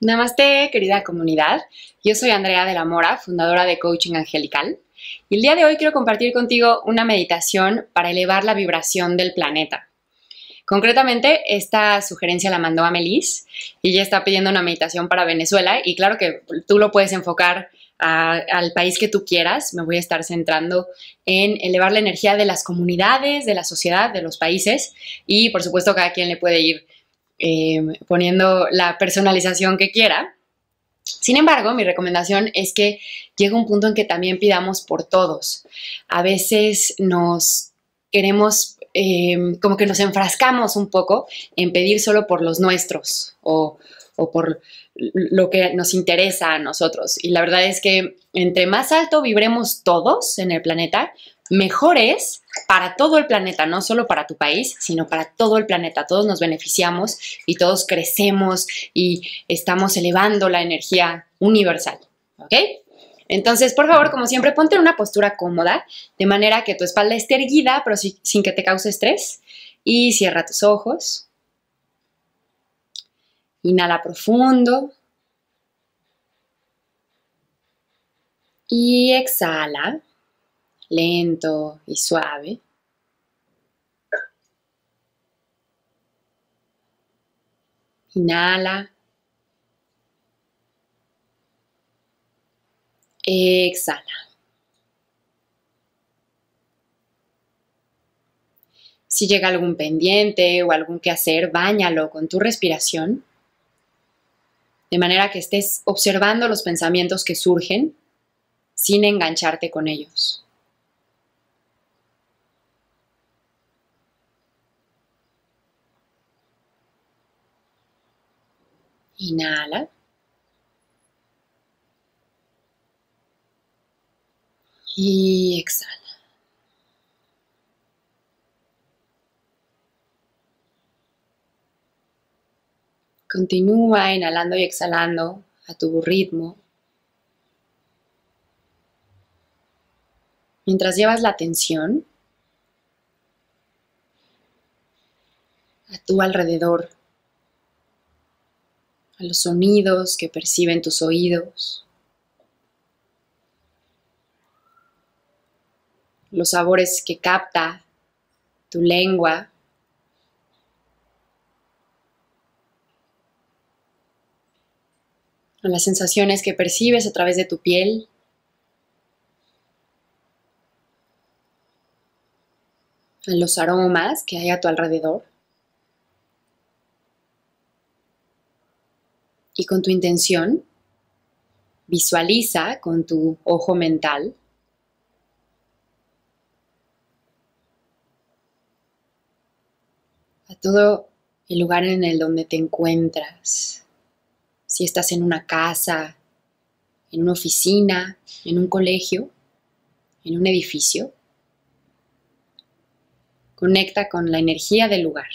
Namaste, querida comunidad. Yo soy Andrea de la Mora, fundadora de Coaching Angelical. Y el día de hoy quiero compartir contigo una meditación para elevar la vibración del planeta. Concretamente, esta sugerencia la mandó a Melis y ella está pidiendo una meditación para Venezuela y claro que tú lo puedes enfocar al país que tú quieras. Me voy a estar centrando en elevar la energía de las comunidades, de la sociedad, de los países y por supuesto cada quien le puede ir eh, poniendo la personalización que quiera. Sin embargo, mi recomendación es que llegue un punto en que también pidamos por todos. A veces nos queremos, eh, como que nos enfrascamos un poco en pedir solo por los nuestros o, o por lo que nos interesa a nosotros. Y la verdad es que entre más alto vibremos todos en el planeta, mejor es para todo el planeta, no solo para tu país, sino para todo el planeta. Todos nos beneficiamos y todos crecemos y estamos elevando la energía universal. ¿Ok? Entonces, por favor, como siempre, ponte en una postura cómoda, de manera que tu espalda esté erguida, pero sin que te cause estrés. Y cierra tus ojos. Inhala profundo. Y exhala lento y suave. Inhala. Exhala. Si llega algún pendiente o algún que hacer, báñalo con tu respiración, de manera que estés observando los pensamientos que surgen sin engancharte con ellos. Inhala. Y exhala. Continúa inhalando y exhalando a tu ritmo. Mientras llevas la atención a tu alrededor a los sonidos que perciben tus oídos, los sabores que capta tu lengua, a las sensaciones que percibes a través de tu piel. a los aromas que hay a tu alrededor. Y con tu intención, visualiza con tu ojo mental a todo el lugar en el donde te encuentras. Si estás en una casa, en una oficina, en un colegio, en un edificio, conecta con la energía del lugar.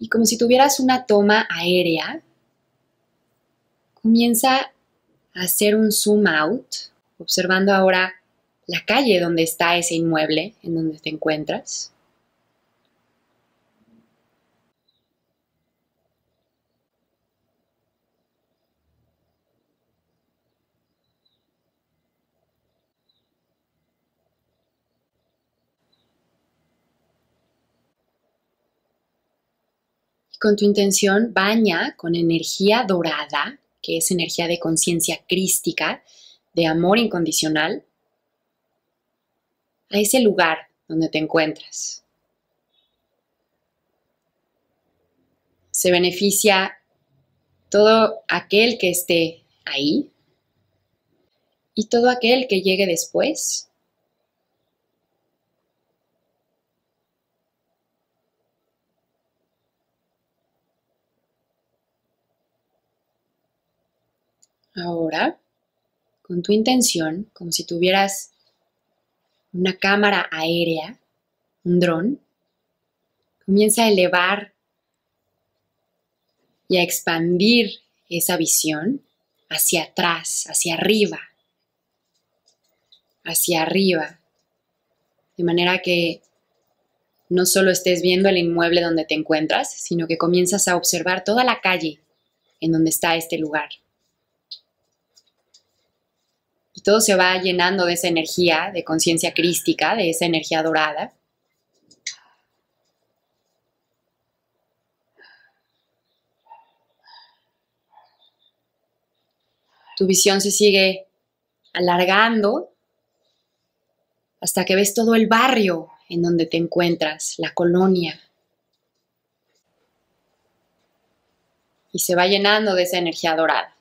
Y como si tuvieras una toma aérea, comienza a hacer un zoom out, observando ahora la calle donde está ese inmueble en donde te encuentras. Con tu intención baña con energía dorada, que es energía de conciencia crística, de amor incondicional, a ese lugar donde te encuentras. Se beneficia todo aquel que esté ahí, y todo aquel que llegue después. Ahora, con tu intención, como si tuvieras una cámara aérea, un dron, comienza a elevar y a expandir esa visión hacia atrás, hacia arriba, hacia arriba, de manera que no solo estés viendo el inmueble donde te encuentras, sino que comienzas a observar toda la calle en donde está este lugar. Y todo se va llenando de esa energía de conciencia crística, de esa energía dorada. Tu visión se sigue alargando hasta que ves todo el barrio en donde te encuentras, la colonia. Y se va llenando de esa energía dorada.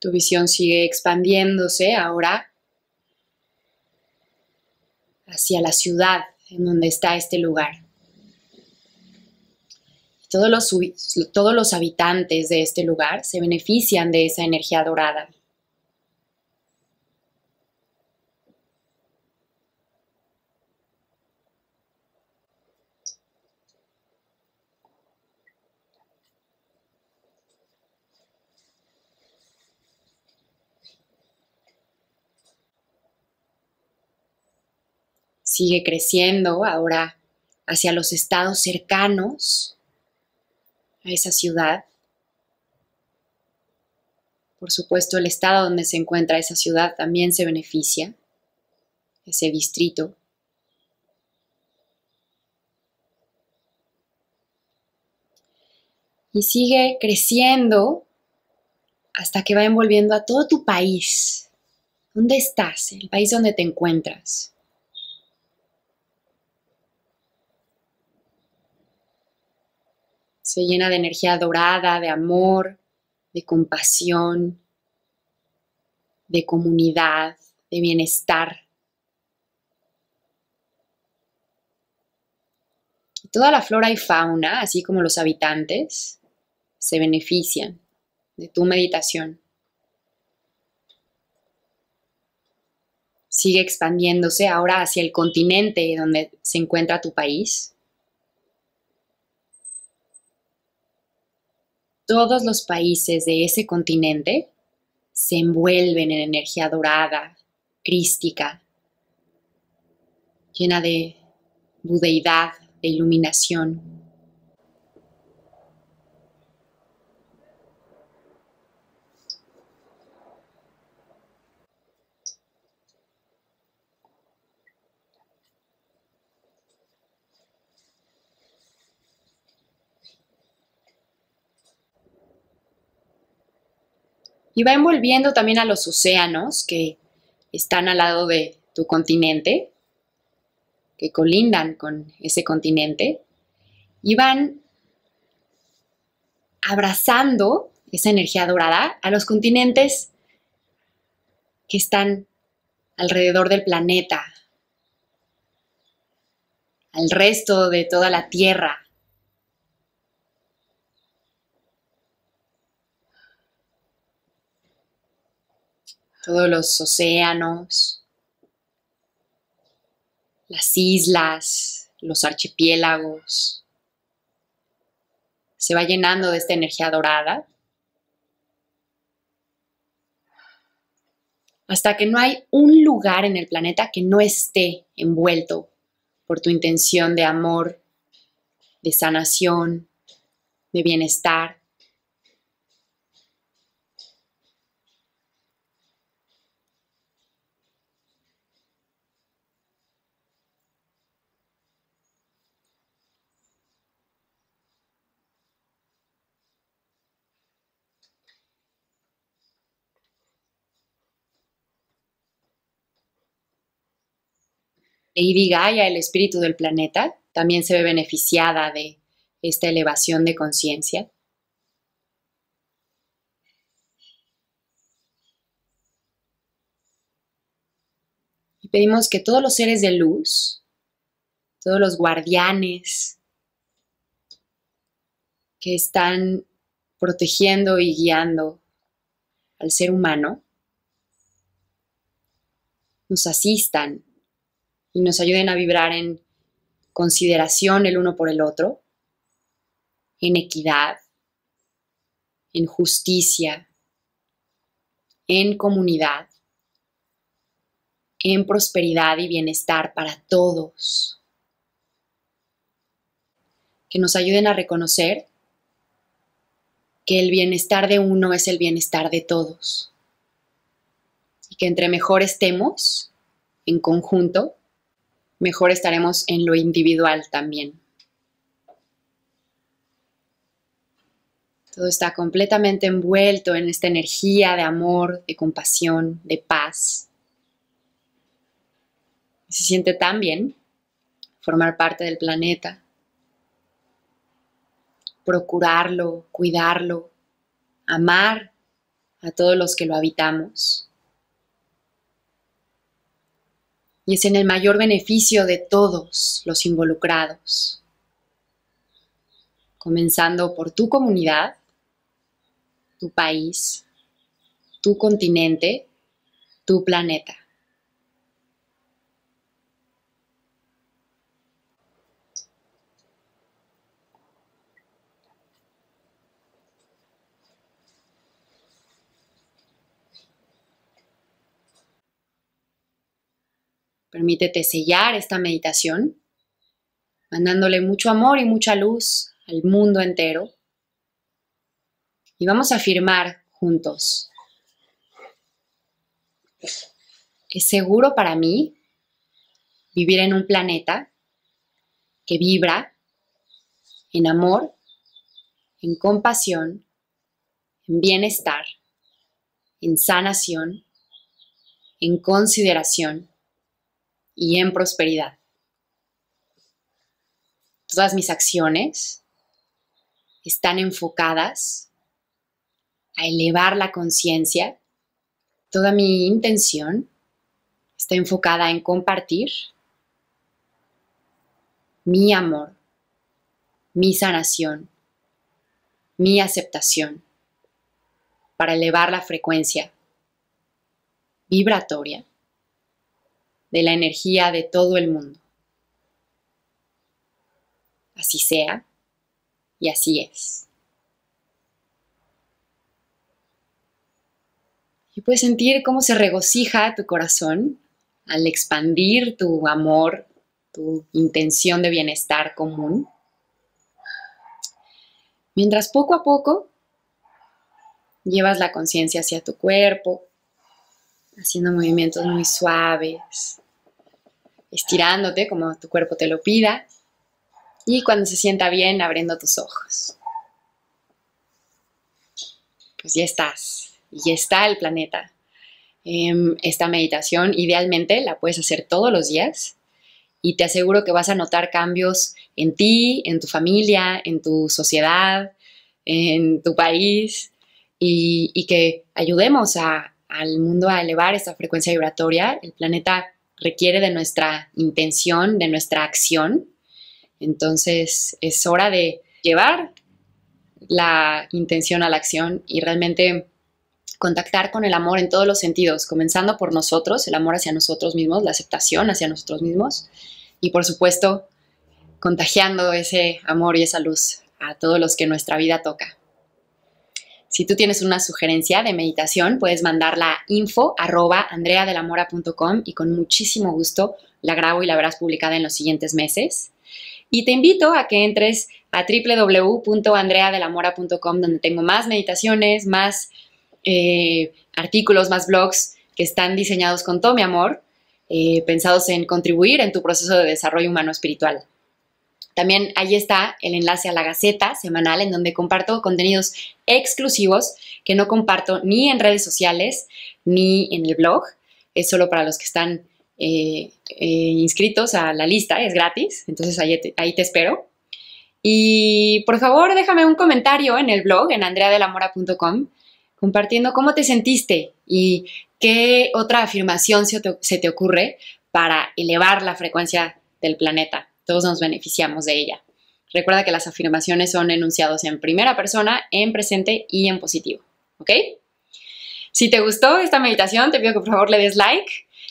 Tu visión sigue expandiéndose ahora hacia la ciudad en donde está este lugar. Todos los, todos los habitantes de este lugar se benefician de esa energía dorada. Sigue creciendo ahora hacia los estados cercanos a esa ciudad. Por supuesto, el estado donde se encuentra esa ciudad también se beneficia, ese distrito. Y sigue creciendo hasta que va envolviendo a todo tu país. ¿Dónde estás? El país donde te encuentras. Se llena de energía dorada, de amor, de compasión, de comunidad, de bienestar. Toda la flora y fauna, así como los habitantes, se benefician de tu meditación. Sigue expandiéndose ahora hacia el continente donde se encuentra tu país. Todos los países de ese continente se envuelven en energía dorada, crística, llena de budeidad, de iluminación. Y va envolviendo también a los océanos que están al lado de tu continente, que colindan con ese continente, y van abrazando esa energía dorada a los continentes que están alrededor del planeta, al resto de toda la Tierra. Todos los océanos, las islas, los archipiélagos. Se va llenando de esta energía dorada hasta que no hay un lugar en el planeta que no esté envuelto por tu intención de amor, de sanación, de bienestar. Lady Gaia, el espíritu del planeta, también se ve beneficiada de esta elevación de conciencia. Y pedimos que todos los seres de luz, todos los guardianes que están protegiendo y guiando al ser humano, nos asistan y nos ayuden a vibrar en consideración el uno por el otro, en equidad, en justicia, en comunidad, en prosperidad y bienestar para todos. Que nos ayuden a reconocer que el bienestar de uno es el bienestar de todos. Y que entre mejor estemos en conjunto, mejor estaremos en lo individual también. Todo está completamente envuelto en esta energía de amor, de compasión, de paz. se siente tan bien formar parte del planeta, procurarlo, cuidarlo, amar a todos los que lo habitamos. Y es en el mayor beneficio de todos los involucrados, comenzando por tu comunidad, tu país, tu continente, tu planeta. Permítete sellar esta meditación, mandándole mucho amor y mucha luz al mundo entero. Y vamos a afirmar juntos. Es seguro para mí vivir en un planeta que vibra en amor, en compasión, en bienestar, en sanación, en consideración y en prosperidad. Todas mis acciones están enfocadas a elevar la conciencia. Toda mi intención está enfocada en compartir mi amor, mi sanación, mi aceptación para elevar la frecuencia vibratoria de la energía de todo el mundo. Así sea y así es. Y puedes sentir cómo se regocija tu corazón al expandir tu amor, tu intención de bienestar común. Mientras poco a poco llevas la conciencia hacia tu cuerpo, haciendo movimientos muy suaves, estirándote como tu cuerpo te lo pida y cuando se sienta bien abriendo tus ojos. Pues ya estás, ya está el planeta. Em, esta meditación idealmente la puedes hacer todos los días y te aseguro que vas a notar cambios en ti, en tu familia, en tu sociedad, en tu país y, y que ayudemos a, al mundo a elevar esta frecuencia vibratoria. El planeta requiere de nuestra intención, de nuestra acción. Entonces es hora de llevar la intención a la acción y realmente contactar con el amor en todos los sentidos, comenzando por nosotros, el amor hacia nosotros mismos, la aceptación hacia nosotros mismos y por supuesto contagiando ese amor y esa luz a todos los que nuestra vida toca. Si tú tienes una sugerencia de meditación, puedes mandarla a info arroba andreadelamora.com y con muchísimo gusto la grabo y la verás publicada en los siguientes meses. Y te invito a que entres a www.andreadelamora.com donde tengo más meditaciones, más eh, artículos, más blogs que están diseñados con todo mi amor, eh, pensados en contribuir en tu proceso de desarrollo humano espiritual. También ahí está el enlace a la Gaceta semanal en donde comparto contenidos exclusivos que no comparto ni en redes sociales ni en el blog. Es solo para los que están eh, eh, inscritos a la lista, es gratis, entonces ahí ahí te espero. Y por favor, déjame un comentario en el blog, en andreadelamora.com, compartiendo cómo te sentiste y qué otra afirmación se te, ocurre para elevar la frecuencia del planeta. Todos nos beneficiamos de ella. Recuerda que las afirmaciones son enunciados en primera persona, en presente y en positivo. ¿Ok? Si te gustó esta meditación, te pido que por favor le des like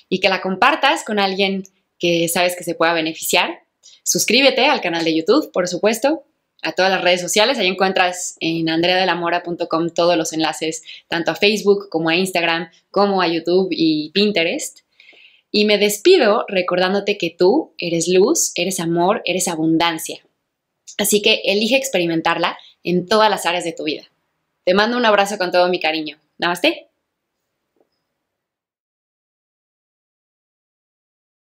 y que la compartas con alguien que sabes que se pueda beneficiar. Suscríbete al canal de YouTube, por supuesto, a todas las redes sociales. Ahí encuentras en andreadelamora.com todos los enlaces, tanto a Facebook como a Instagram, como a YouTube y Pinterest. Y me despido recordándote que tú eres luz, eres amor, eres abundancia. Así que elige experimentarla en todas las áreas de tu vida. Te mando un abrazo con todo mi cariño. Namaste.